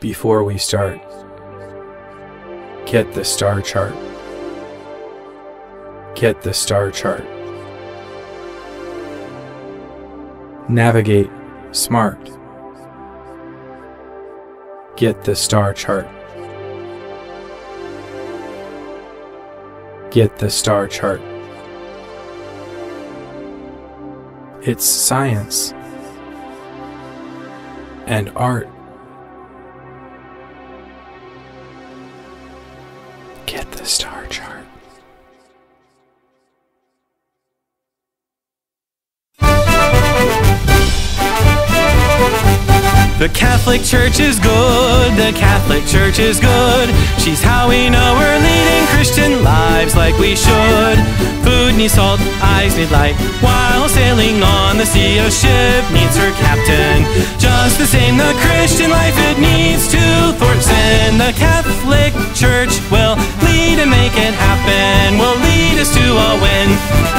Before we start, get the star chart. Get the star chart. Navigate smart. Get the star chart. Get the star chart. It's science and art. The Catholic Church is good, the Catholic Church is good. She's how we know we're leading Christian lives like we should. Food needs salt, eyes need light. While sailing on the sea, a ship needs her captain. Just the same, the Christian life it needs to thwart sin. The Catholic Church will lead and make it happen, will lead us to a win.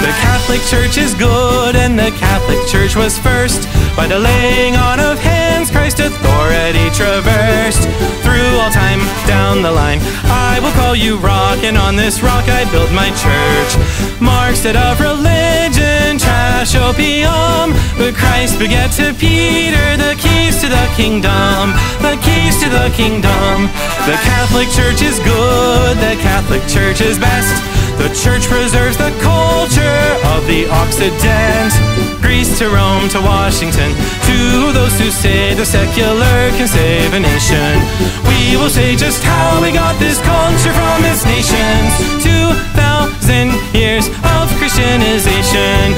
The Catholic Church is good, and the Catholic Church was first by the laying on of hands. Christ authority traversed through all time down the line. I will call you rock, and on this rock I build my church. Marx said of religion, trash opium, but Christ begat to Peter the keys to the kingdom, the keys to the kingdom. The Catholic Church is good, the Catholic Church is best. The Church preserves the culture of the Occident. Greece to Rome to Washington, to those who say the secular can save a nation. We will say just how we got this culture from its nations. Two thousand years of Christianization,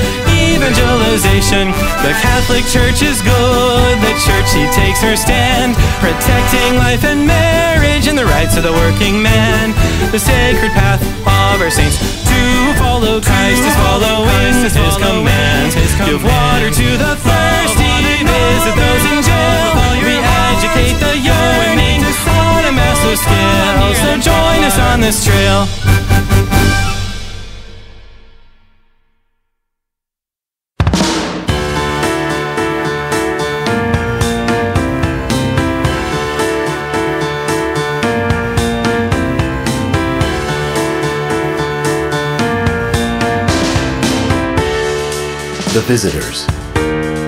evangelization. The Catholic Church is good. The Church she takes her stand, protecting life and marriage and the rights of the working man. The sacred path of our saints to follow Christ is following his commands. Give water to the thirsty, visit those in jail. We educate the young on a massive scale. So join us on this trail. The Visitors,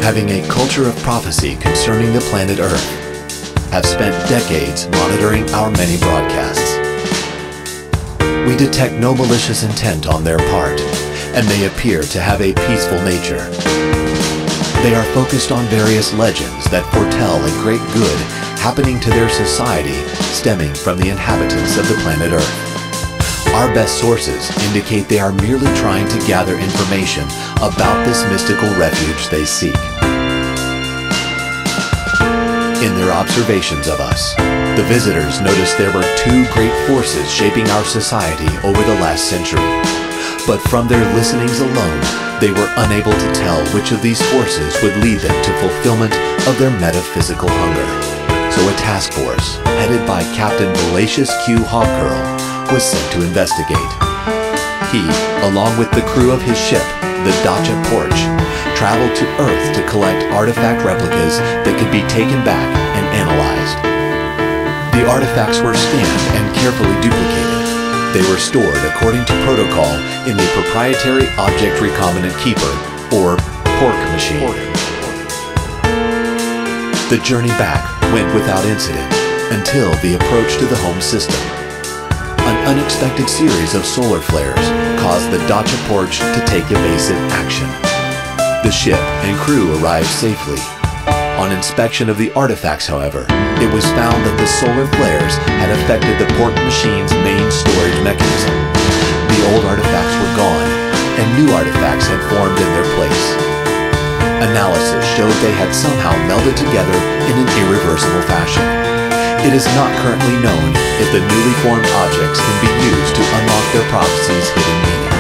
having a culture of prophecy concerning the planet Earth, have spent decades monitoring our many broadcasts. We detect no malicious intent on their part, and they appear to have a peaceful nature. They are focused on various legends that foretell a great good happening to their society stemming from the inhabitants of the planet Earth. Our best sources indicate they are merely trying to gather information about this mystical refuge they seek. In their observations of us, the visitors noticed there were two great forces shaping our society over the last century. But from their listenings alone, they were unable to tell which of these forces would lead them to fulfillment of their metaphysical hunger. So a task force, headed by Captain Valacious Q. Hogcurl, was sent to investigate. He, along with the crew of his ship, the Dacha Porch, traveled to Earth to collect artifact replicas that could be taken back and analyzed. The artifacts were scanned and carefully duplicated. They were stored according to protocol in the proprietary Object Recombinant Keeper, or PORC machine. The journey back went without incident until the approach to the home system. Unexpected series of solar flares caused the Dacha Porch to take evasive action. The ship and crew arrived safely. On inspection of the artifacts, however, it was found that the solar flares had affected the PORC machine's main storage mechanism. The old artifacts were gone, and new artifacts had formed in their place. Analysis showed they had somehow melded together in an irreversible fashion. It is not currently known if the newly formed objects can be used to unlock their prophecy's hidden meaning.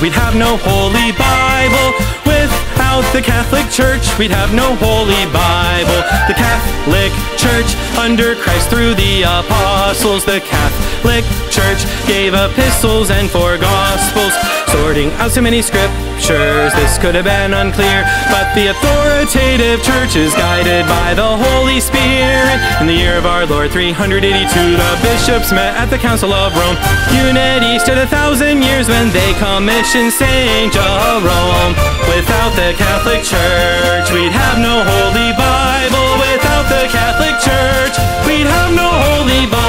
We'd have no Holy Bible. Without the Catholic Church, we'd have no Holy Bible. The Catholic Church, under Christ through the apostles, the Catholic Church gave epistles and four gospels, sorting out so many scriptures. This could have been unclear, but the authoritative church is guided by the Holy Spirit. In the year of our Lord 382, the bishops met at the Council of Rome. Unity stood a thousand years when they commissioned Saint Jerome. Without the Catholic Church, we'd have no Holy Bible. Without the Catholic Church, we'd have no Holy Bible.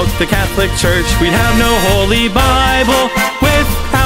The Catholic Church, we'd have no Holy Bible.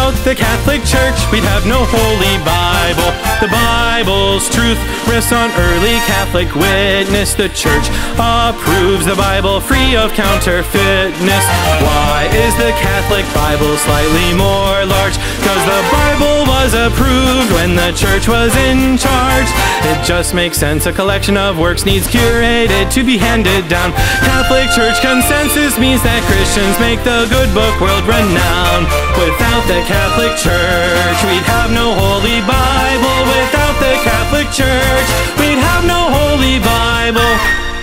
Without the Catholic Church, we'd have no Holy Bible. The Bible's truth rests on early Catholic witness. The Church approves the Bible free of counterfeitness. Why is the Catholic Bible slightly more large? Cause the Bible was approved when the Church was in charge. It just makes sense. A collection of works needs curated to be handed down. Catholic Church consensus means that Christians make the good book world renowned. Without the Catholic Church, we'd have no Holy Bible. Without the Catholic Church, we'd have no Holy Bible.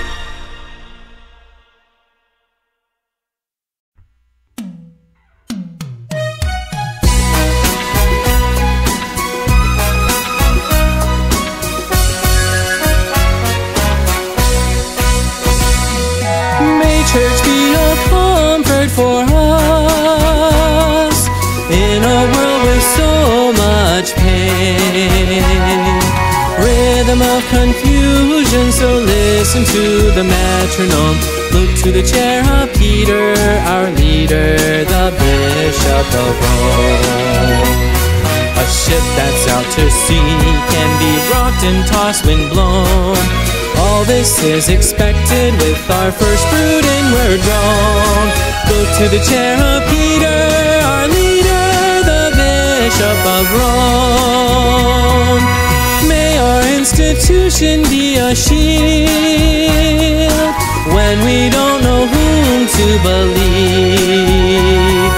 Listen to the metronome. Look to the chair of Peter, our leader, the Bishop of Rome. A ship that's out to sea can be rocked and tossed when blown. All this is expected with our first fruit and we're drawn. Go to the chair of Peter, our leader, the Bishop of Rome. Institution be a shield when we don't know whom to believe.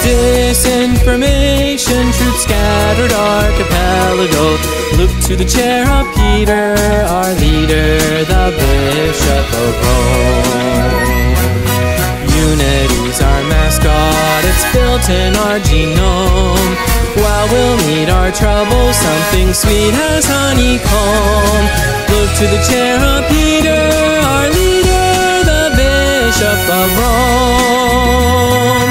Disinformation, truth scattered archipelago. Look to the chair of Peter, our leader, the Bishop of Rome. Unity's our mascot, it's in our genome. While we'll meet our troubles, something sweet as honeycomb. Look to the chair of Peter, our leader, the Bishop of Rome.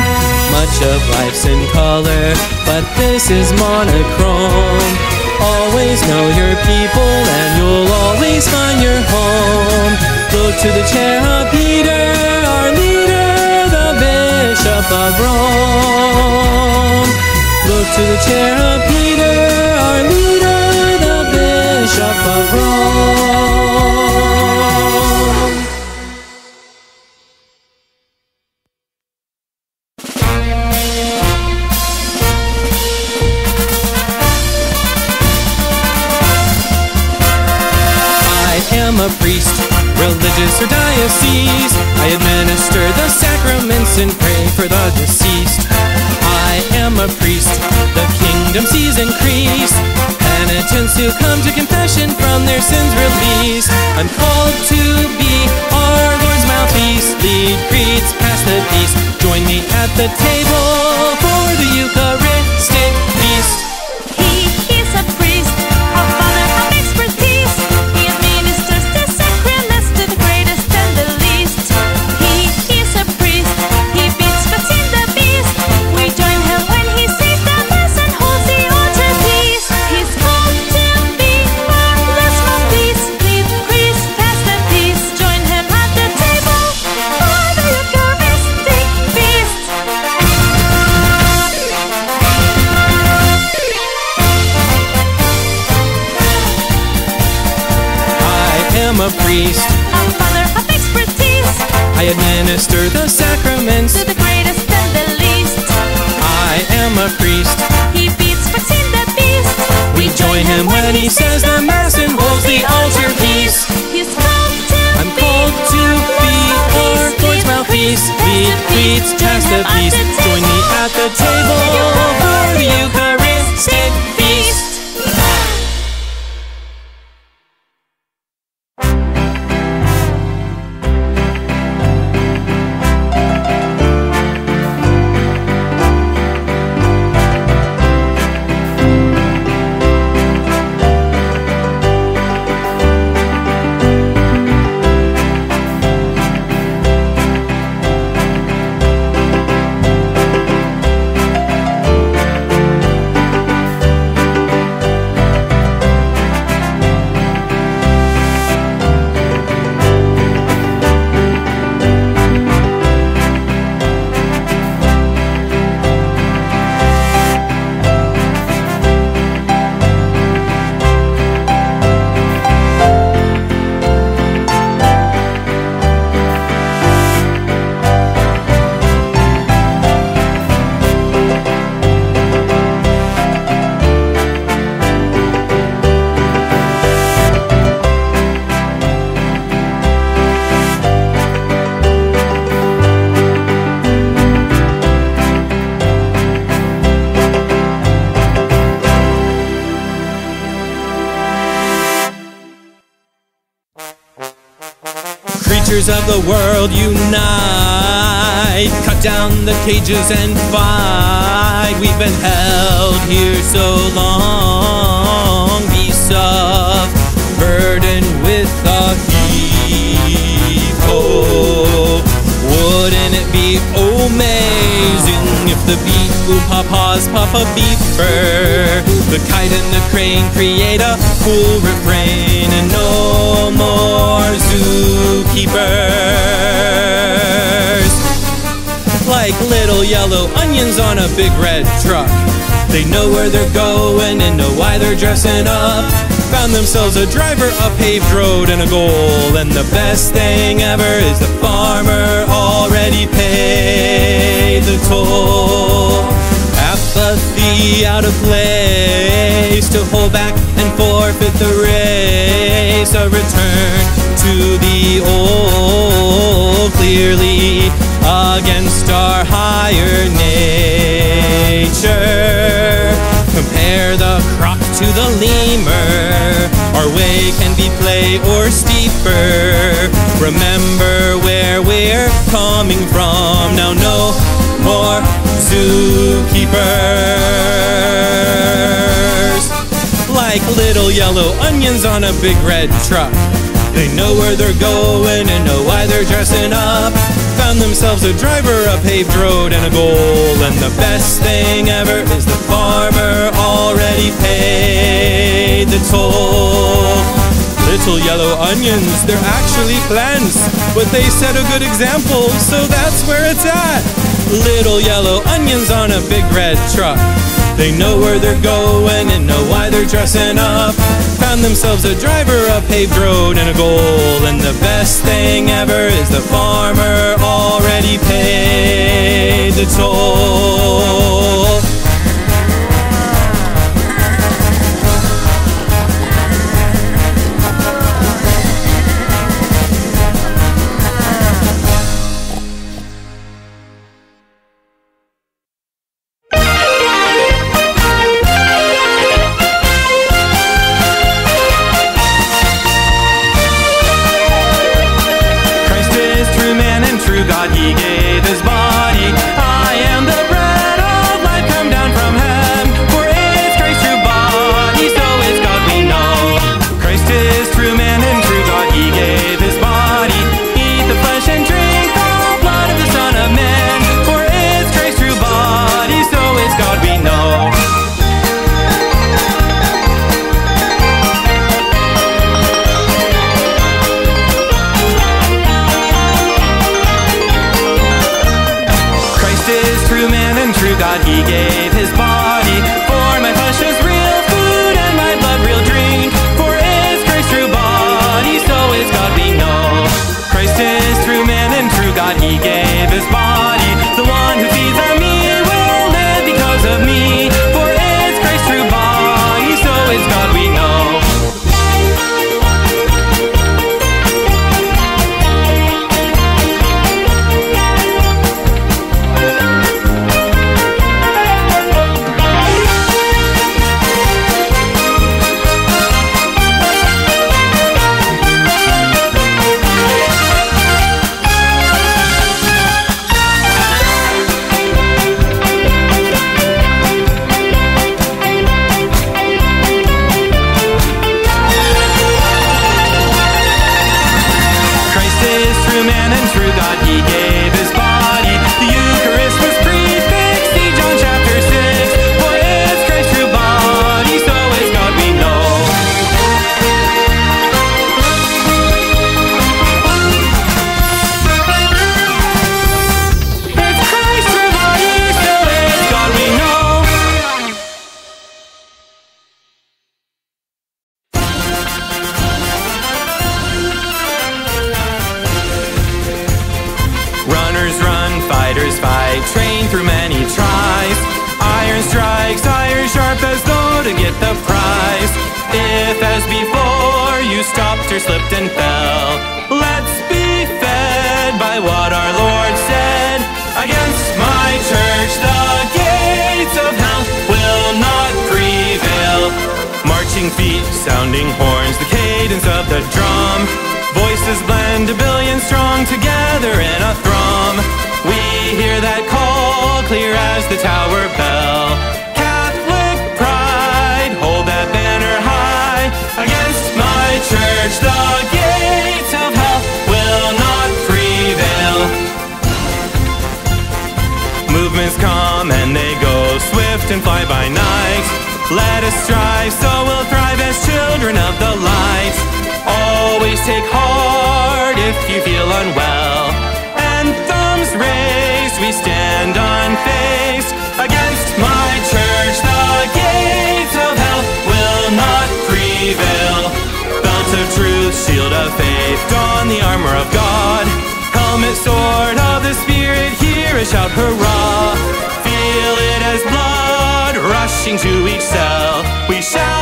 Much of life's in color, but this is monochrome. Always know your people, and you'll always find your home. Look to the chair of Peter, our leader, the Bishop of Rome. Look to the chair of Peter, our leader, the Bishop of Rome. I am a priest, religious or diocese. I the and pray for the deceased. I am a priest, the kingdom sees increase. Penitents who come to confession from their sins release. I'm called to be our Lord's mouthpiece. Lead creeds past the peace. Join me at the table for the Eucharistic down the cages and fight. We've been held here so long, beasts of burden with the. Oh, wouldn't it be amazing if the beat boom papas papa beeper, the kite and the crane create a cool refrain and no more zookeepers like little yellow onions on a big red truck. They know where they're going and know why they're dressing up. Found themselves a driver, a paved road, and a goal. And the best thing ever is the farmer already paid the toll. Apathy out of place to hold back and forfeit the race. A return to the old, clearly against our higher nature. Compare the croc to the lemur. Our way can be play or steeper. Remember where we're coming from. Now no zookeepers. Like little yellow onions on a big red truck. They know where they're going and know why they're dressing up. Found themselves a driver, a paved road, and a goal. And the best thing ever is the farmer already paid the toll. Little yellow onions, they're actually plants, but they set a good example, so that's where it's at. Little yellow onions on a big red truck. They know where they're going and know why they're dressing up. Found themselves a driver, a paved road, and a goal. And the best thing ever is the farmer already paid the toll. to each cell. We shall.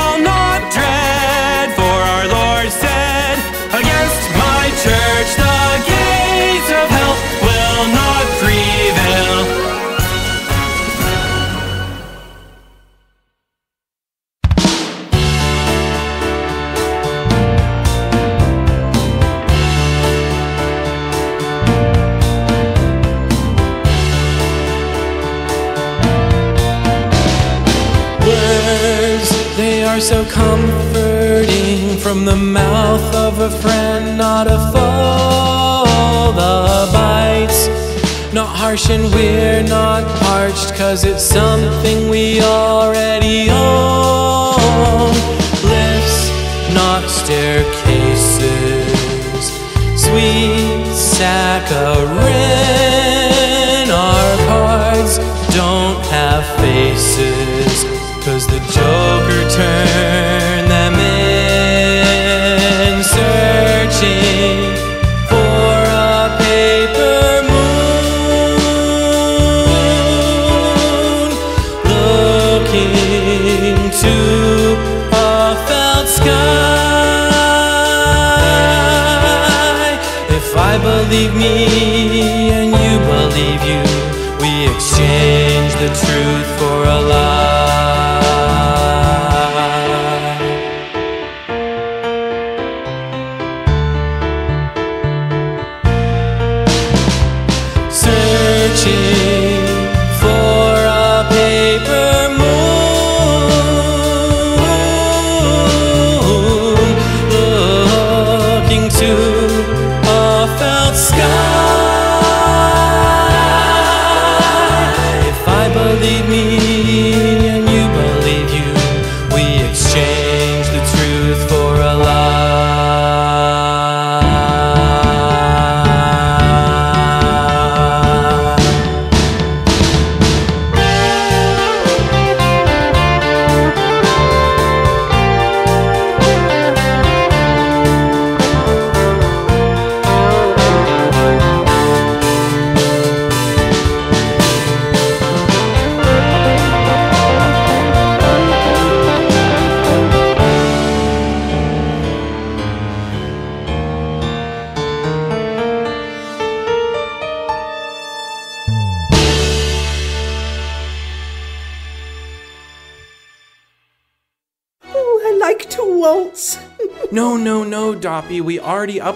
a friend, not a foe. The bite's not harsh and we're not parched, cause it's something we already own. Lifts, not staircases. Sweet saccharin, our cards don't have faces, cause the Joker turns. I believe me and you believe you, we exchange the truth for a lie.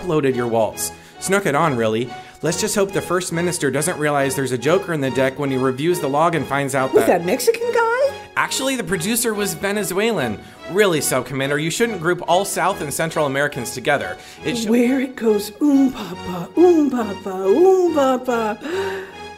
Uploaded your waltz. Snuck it on, really. Let's just hope the First Minister doesn't realize there's a Joker in the deck when he reviews the log and finds out that. that Mexican guy? Actually, the producer was Venezuelan. Really, Sub Commander, you shouldn't group all South and Central Americans together. It should. Where it goes, oom papa, oom papa, oom papa,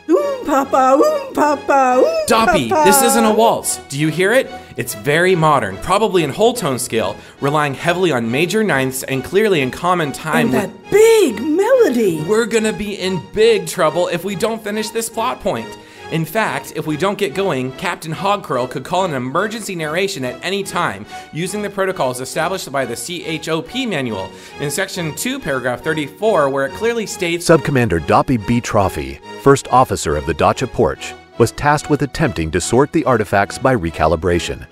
oom papa, oom papa, oom Doppy, papa. this isn't a waltz. Do you hear it? It's very modern, probably in whole tone scale, relying heavily on major ninths and clearly in common time. And with- that big melody. We're gonna be in big trouble if we don't finish this plot point. In fact, if we don't get going, Captain Hogcurl could call an emergency narration at any time using the protocols established by the CHOP manual in section 2, paragraph 34, where it clearly states Subcommander Doppy B. Trophy, first officer of the Dacha Porch, was tasked with attempting to sort the artifacts by recalibration.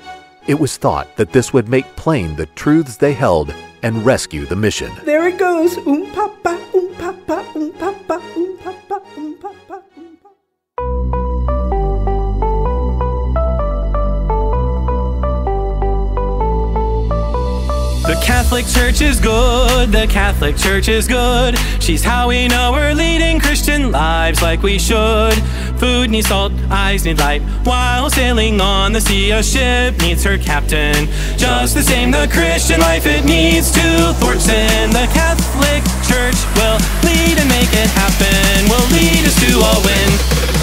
It was thought that this would make plain the truths they held and rescue the mission. There it goes, oom papa, oom papa, oom papa, oom papa, oom papa. The Catholic Church is good, the Catholic Church is good. She's how we know we're leading Christian lives like we should. Food needs salt, eyes need light. While sailing on the sea, a ship needs her captain. Just the same, the Christian life it needs to thwart sin. The Catholic Church will lead and make it happen, will lead us to a win.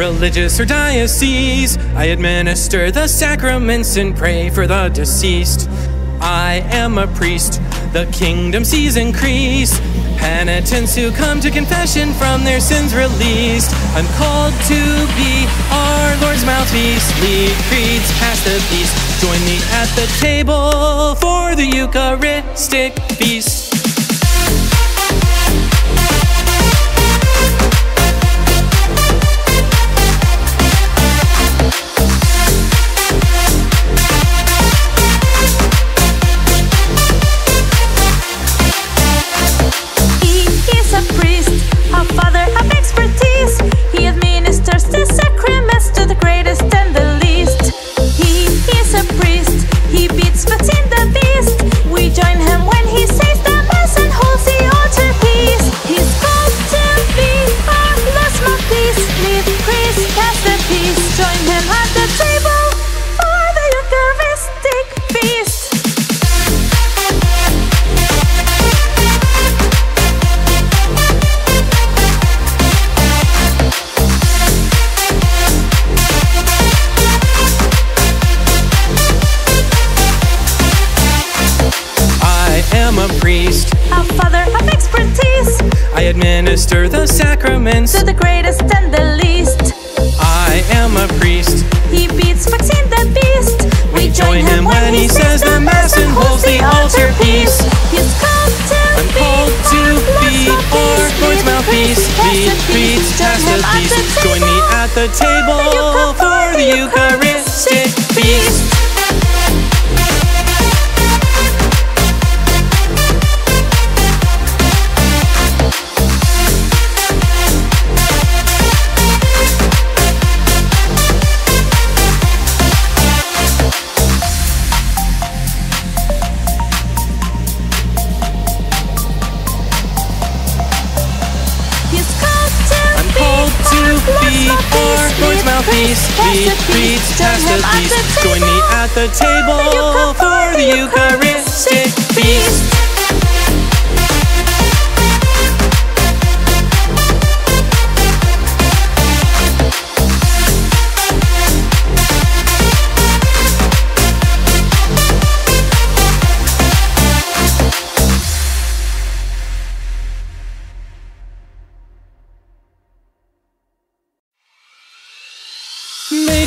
religious or diocese. I administer the sacraments and pray for the deceased. I am a priest, the kingdom sees increase. Penitents who come to confession from their sins released. I'm called to be our Lord's mouthpiece. Lead creeds past the feast. Join me at the table for the Eucharistic feast.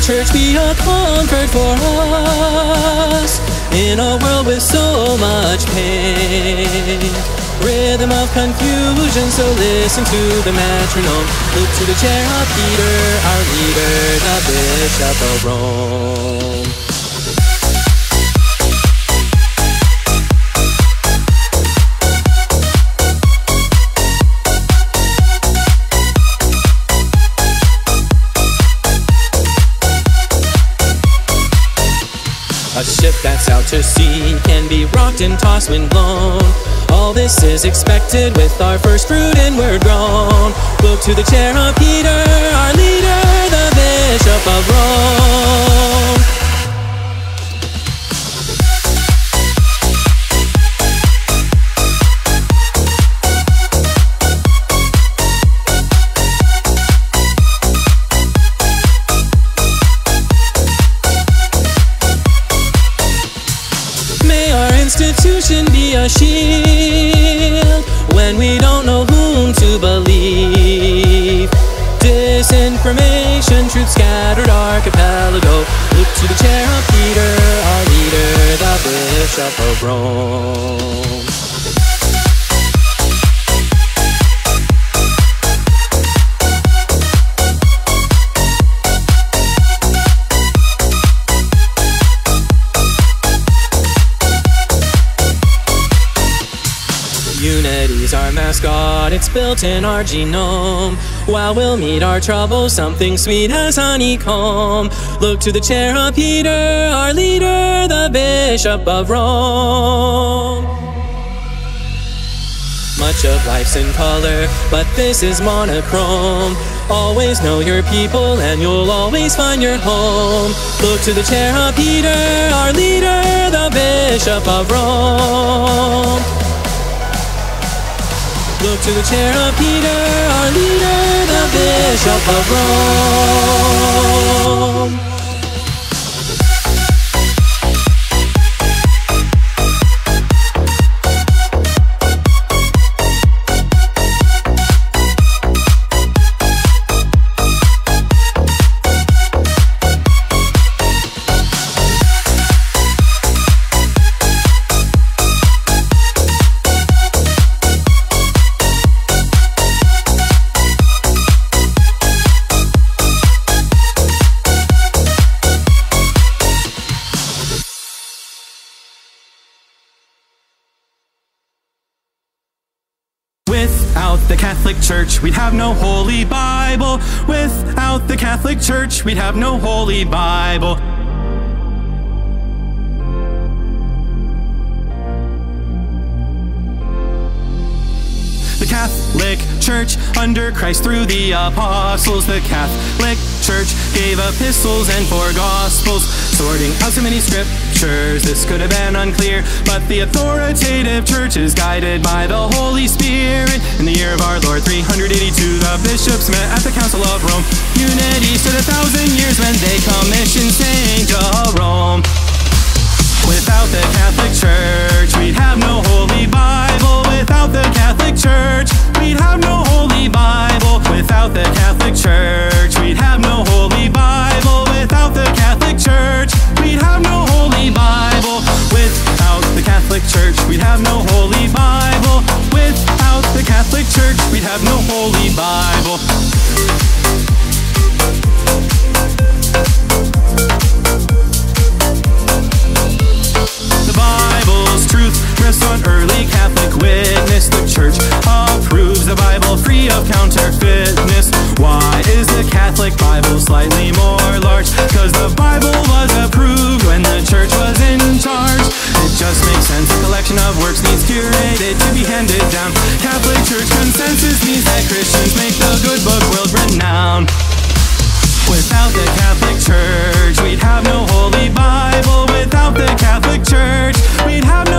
church be a comfort for us in a world with so much pain. Rhythm of confusion, so listen to the metronome. Look to the chair of Peter, our leader, the Bishop of Rome. Ship that's out to sea can be rocked and tossed when blown. All this is expected with our first fruit and we're grown. Look to the chair of Peter, our leader, the Bishop of Rome. Of Rome. Built in our genome. While we'll meet our troubles, something sweet as honeycomb. Look to the chair of Peter, our leader, the Bishop of Rome. Much of life's in color, but this is monochrome. Always know your people, and you'll always find your home. Look to the chair of Peter, our leader, the Bishop of Rome. Look to the chair of Peter, our leader, the Bishop of Rome. Church, we'd have no Holy Bible. Without the Catholic Church, we'd have no Holy Bible. Catholic Church under Christ through the apostles. The Catholic Church gave epistles and four gospels, sorting out so many scriptures. This could have been unclear, but the authoritative church is guided by the Holy Spirit. In the year of our Lord 382, the bishops met at the Council of Rome. Unity stood a thousand years when they commissioned Saint Jerome. Without the Catholic Church, we'd have no Holy Bible. Without the Catholic Church, we'd have no Holy Bible. Without the Catholic Church, we'd have no Holy Bible. Without the Catholic Church, we'd have no Holy Bible. Without the Catholic Church, we'd have no Holy Bible. Without the Catholic Church, we'd have no Holy Bible. Bible's truth rests on early Catholic witness. The Church approves the Bible free of counterfeitness. Why is the Catholic Bible slightly more large? Cause the Bible was approved when the Church was in charge. It just makes sense. A collection of works needs curated to be handed down. Catholic Church consensus means that Christians make the good book world renowned. Without the Catholic Church, we'd have no Holy we'd have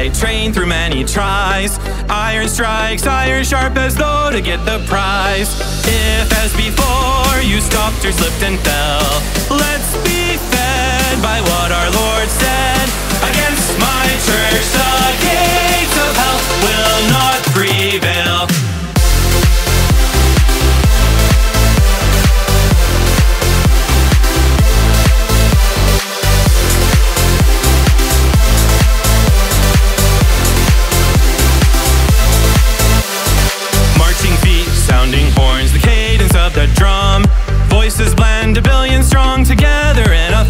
fight, train through many tries. Iron strikes, iron sharp as though to get the prize. If, as before, you stopped or slipped and fell, let's be fed by what our Lord said. Against my church, the gates of hell will not prevail. Voices blend a billion strong together in a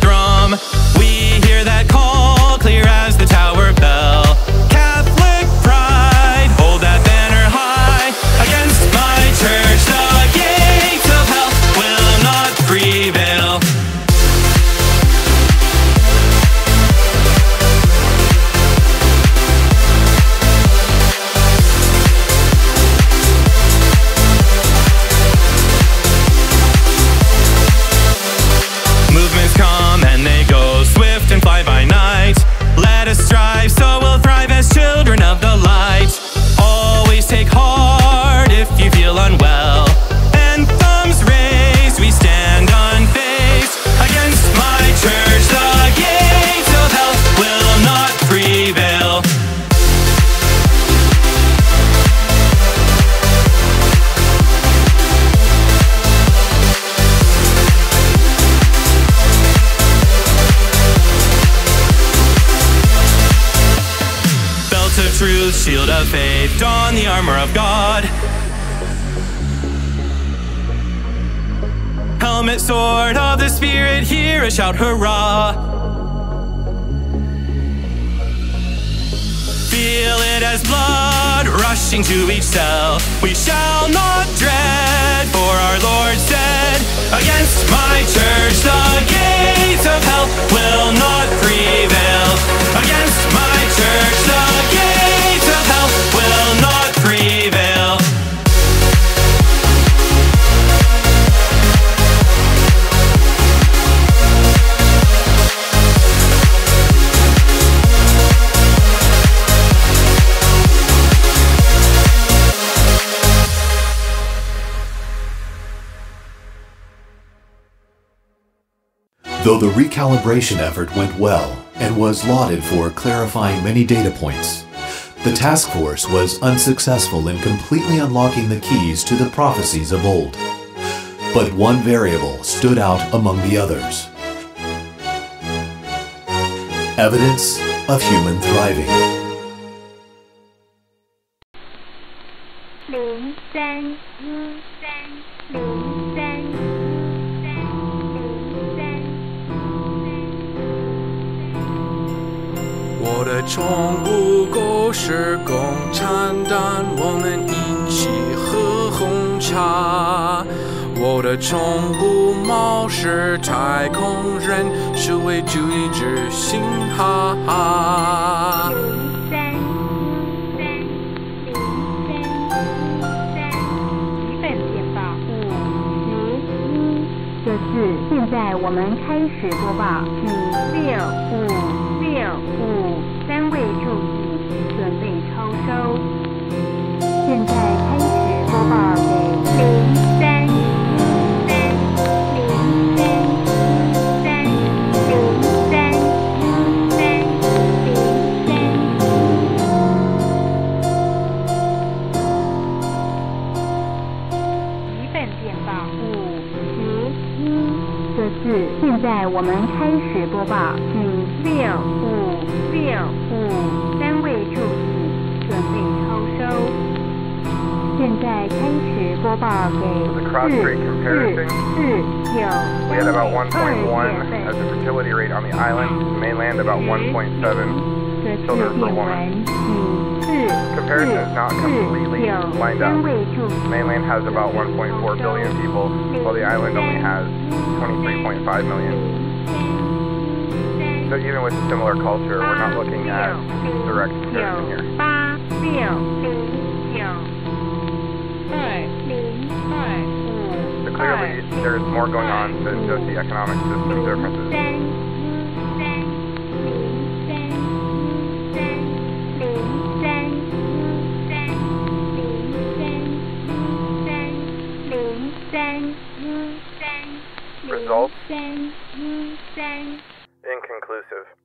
Though the recalibration effort went well and was lauded for clarifying many data points, the task force was unsuccessful in completely unlocking the keys to the prophecies of old. But one variable stood out among the others evidence of human thriving. 宠物狗是共产党，我们一起喝红茶。我的宠物猫是太空人，是为主义之星，哈哈。零三一三零三一三，一份电报五十一，这是现在我们开始播报，请六五六五，收。现在开始播报给零三一三零三一三零三一三零三。一份电报五十一，这是现在我们开始播报，请六五六五 The cross breed comparison, we had about 1.1 as a fertility rate on the island, mainland about 1.7 children per woman. Comparison is not completely lined up. Mainland has about 1.4 billion people, while the island only has 23.5 million. So even with a similar culture, we're not looking at direct comparison here. clearly there's more going on than just the economic system differences. Results? Inconclusive.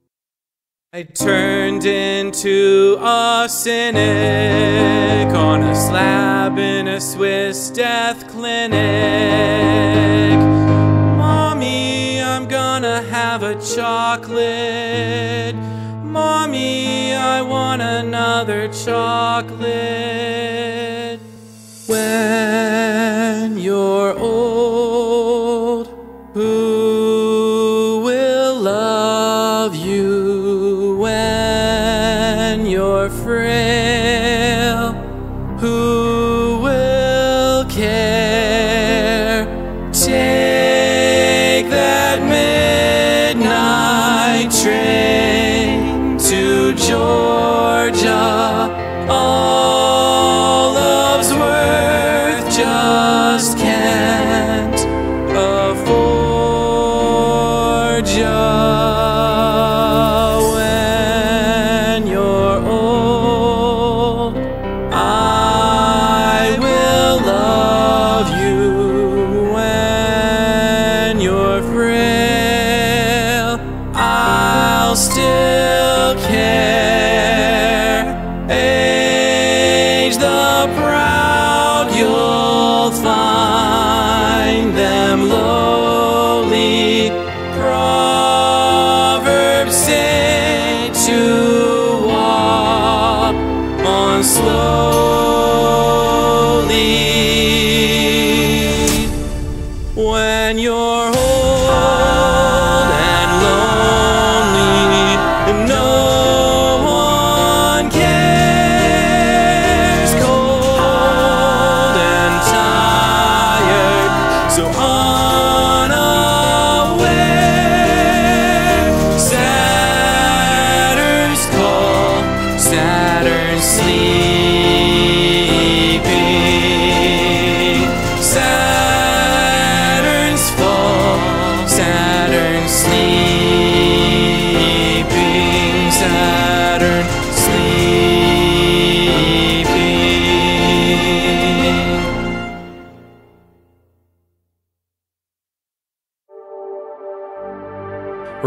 I turned into a cynic on a slab in a Swiss death clinic. Mommy, I'm gonna have a chocolate. Mommy, I want another chocolate.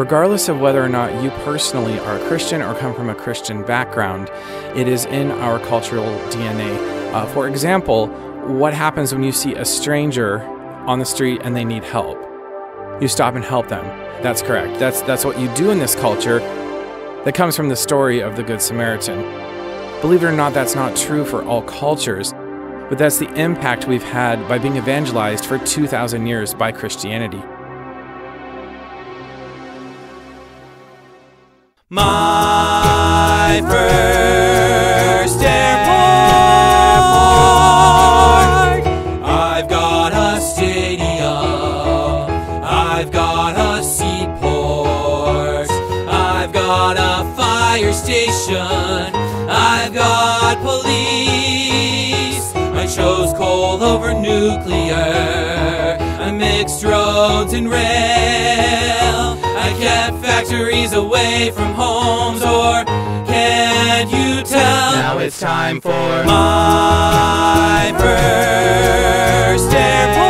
Regardless of whether or not you personally are a Christian or come from a Christian background, it is in our cultural DNA. Uh, for example, what happens when you see a stranger on the street and they need help? You stop and help them. That's correct. That's, that's what you do in this culture. That comes from the story of the Good Samaritan. Believe it or not, that's not true for all cultures, but that's the impact we've had by being evangelized for 2,000 years by Christianity. My first airport. I've got a stadium. I've got a seaport. I've got a fire station. I've got police. I chose coal over nuclear. I mixed roads and rail. Kept factories away from homes, or can't you tell? Now it's time for my first airport.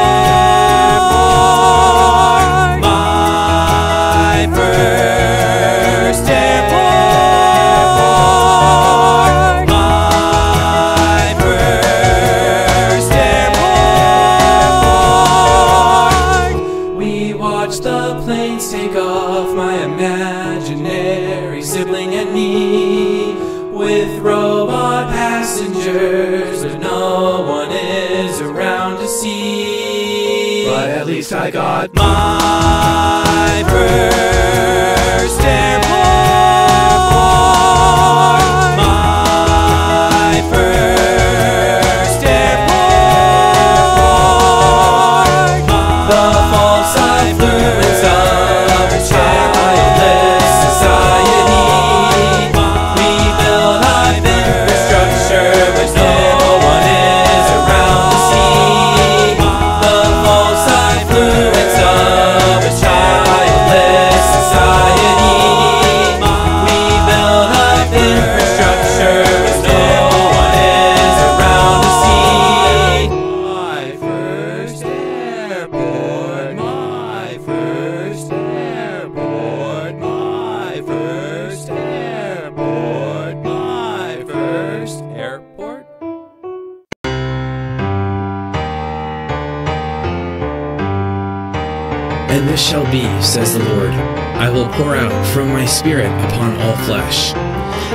And this shall be, says the Lord, I will pour out from my Spirit upon all flesh,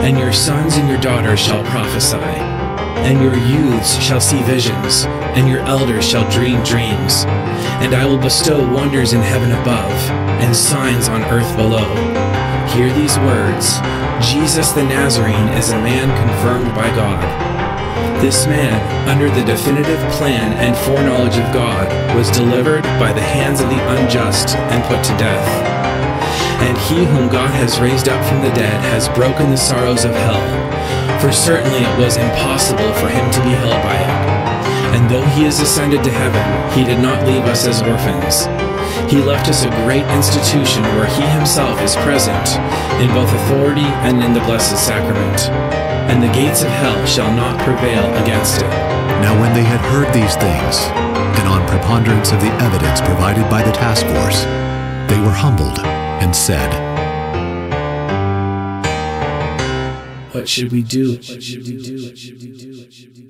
and your sons and your daughters shall prophesy, and your youths shall see visions, and your elders shall dream dreams. And I will bestow wonders in heaven above, and signs on earth below. Hear these words Jesus the Nazarene is a man confirmed by God. This man, under the definitive plan and foreknowledge of God, was delivered by the hands of the unjust and put to death. And he whom God has raised up from the dead has broken the sorrows of hell, for certainly it was impossible for him to be held by it. And though he is ascended to heaven, he did not leave us as orphans. He left us a great institution where he himself is present in both authority and in the blessed sacrament. And the gates of hell shall not prevail against it. Now, when they had heard these things, and on preponderance of the evidence provided by the task force, they were humbled and said, What should we do? What should we do?